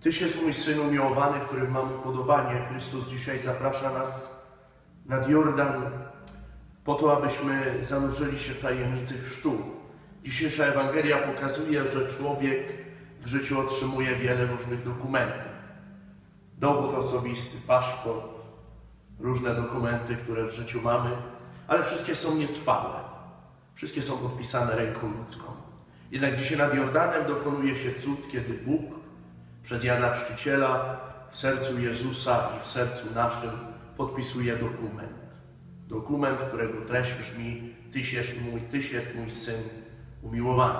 Tyś jest mój Syn umiłowany, w którym mam upodobanie. Chrystus dzisiaj zaprasza nas nad Jordan po to, abyśmy zanurzyli się w tajemnicy chrztu. Dzisiejsza Ewangelia pokazuje, że człowiek w życiu otrzymuje wiele różnych dokumentów. Dowód osobisty, paszport, różne dokumenty, które w życiu mamy, ale wszystkie są nietrwałe. Wszystkie są podpisane ręką ludzką. Jednak dzisiaj nad Jordanem dokonuje się cud, kiedy Bóg przez Jana Chrzciciela w sercu Jezusa i w sercu naszym podpisuje dokument. Dokument, którego treść brzmi Tyś jest mój, Tyś jest mój Syn umiłowany.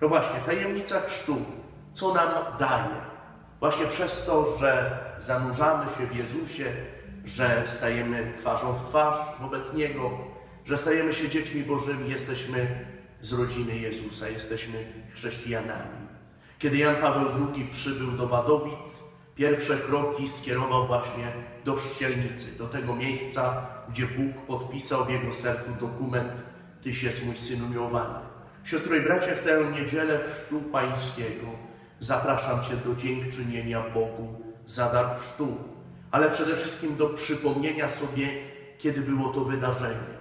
No właśnie, tajemnica chrztu, co nam daje? Właśnie przez to, że zanurzamy się w Jezusie, że stajemy twarzą w twarz wobec Niego, że stajemy się dziećmi Bożymi, jesteśmy z rodziny Jezusa, jesteśmy chrześcijanami. Kiedy Jan Paweł II przybył do Wadowic, pierwsze kroki skierował właśnie do chrzcielnicy, do tego miejsca, gdzie Bóg podpisał w jego sercu dokument Tyś jest mój Syn umiłowany. Siostro i bracie, w tę niedzielę chrztu pańskiego zapraszam Cię do dziękczynienia Bogu za dar chrztu, ale przede wszystkim do przypomnienia sobie, kiedy było to wydarzenie,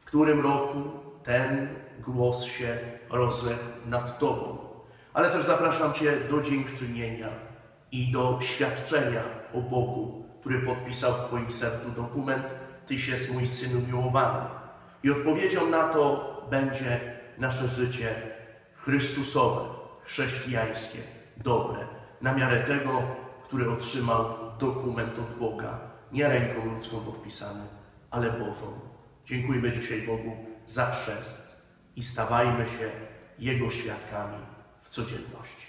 w którym roku ten głos się rozległ nad Tobą. Ale też zapraszam Cię do dziękczynienia i do świadczenia o Bogu, który podpisał w Twoim sercu dokument Tyś jest mój Syn umiłowany. I odpowiedzią na to będzie nasze życie Chrystusowe, chrześcijańskie, dobre, na miarę tego, który otrzymał dokument od Boga, nie ręką ludzką podpisany, ale Bożą. Dziękujmy dzisiaj Bogu za chrzest i stawajmy się Jego świadkami codzienności.